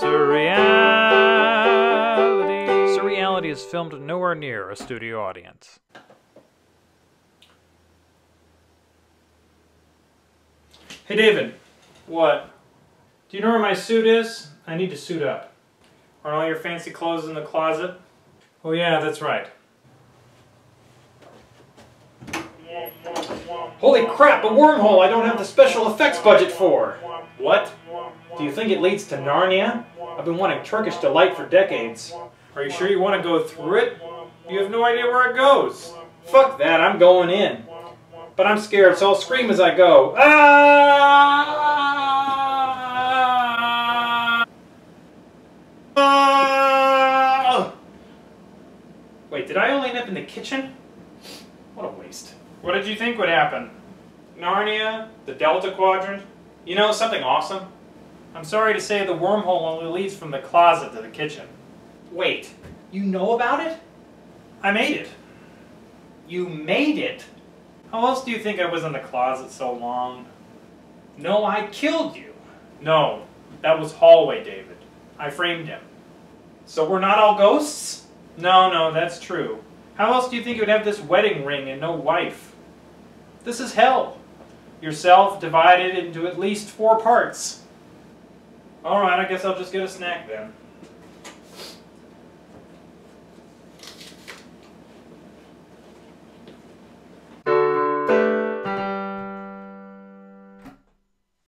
Surreality. Surreality is filmed nowhere near a studio audience. Hey David, What? do you know where my suit is? I need to suit up. Are all your fancy clothes in the closet? Oh yeah, that's right. Holy crap, a wormhole I don't have the special effects budget for! What? Do you think it leads to Narnia? I've been wanting Turkish Delight for decades. Are you sure you want to go through it? You have no idea where it goes. Fuck that, I'm going in. But I'm scared, so I'll scream as I go. Ah! Ah! Wait, did I only end up in the kitchen? What a waste. What did you think would happen? Narnia? The Delta Quadrant? You know, something awesome? I'm sorry to say the wormhole only leads from the closet to the kitchen. Wait, you know about it? I made it. You made it? How else do you think I was in the closet so long? No, I killed you. No, that was Hallway David. I framed him. So we're not all ghosts? No, no, that's true. How else do you think you'd have this wedding ring and no wife? This is hell. Yourself divided into at least four parts. Alright, I guess I'll just get a snack then.